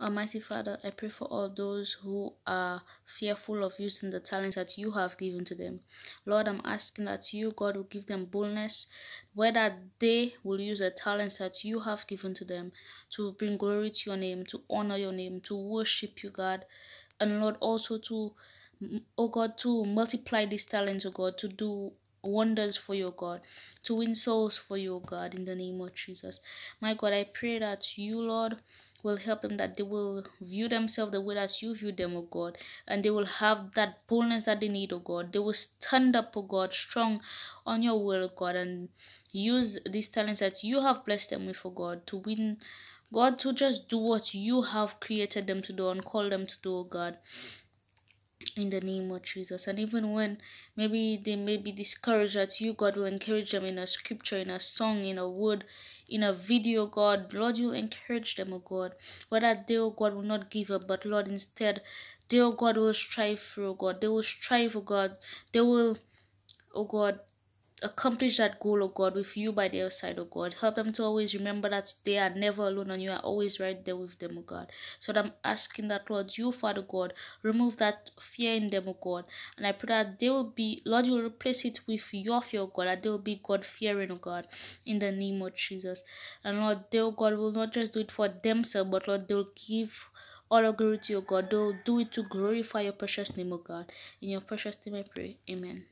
Almighty Father, I pray for all those who are fearful of using the talents that you have given to them. Lord, I'm asking that you, God, will give them boldness, whether they will use the talents that you have given to them to bring glory to your name, to honor your name, to worship you, God, and Lord, also to, oh God, to multiply these talents, oh God, to do wonders for your God, to win souls for your God, in the name of Jesus. My God, I pray that you, Lord, will help them that they will view themselves the way that you view them, O God, and they will have that boldness that they need, O God. They will stand up, O God, strong on your will, God, and use these talents that you have blessed them with, O God, to win. God, to just do what you have created them to do and call them to do, O God in the name of Jesus. And even when maybe they may be discouraged that you, God, will encourage them in a scripture, in a song, in a word, in a video, God. Lord, you'll encourage them, O God. Whether they, O God, will not give up, but Lord, instead, they, O God, will strive for, O God. They will strive, O God. They will, O God, accomplish that goal, oh God, with you by their side, oh God. Help them to always remember that they are never alone and you are always right there with them, oh God. So I'm asking that, Lord, you, Father God, remove that fear in them, oh God. And I pray that they will be, Lord, you will replace it with your fear, oh God, that they will be God fearing, oh God, in the name of Jesus. And Lord, they, oh God, will not just do it for themselves, but Lord, they will give all glory to your God. They'll do it to glorify your precious name, oh God. In your precious name I pray. Amen.